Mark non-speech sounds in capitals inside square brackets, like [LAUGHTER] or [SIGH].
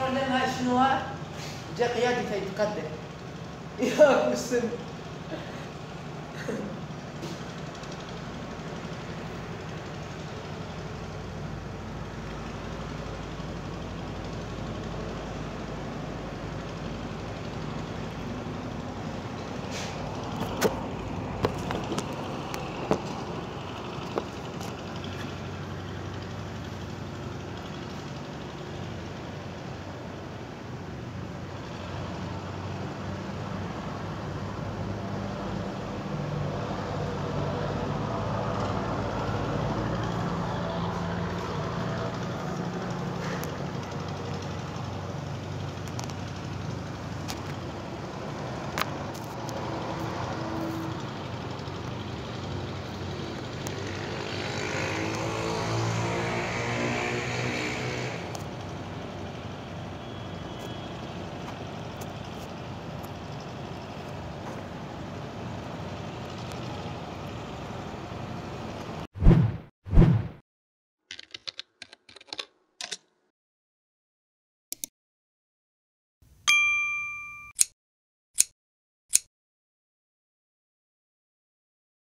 بعدين هاي شنو؟ جا قيادي تيتقدم [LAUGHS] ياك السن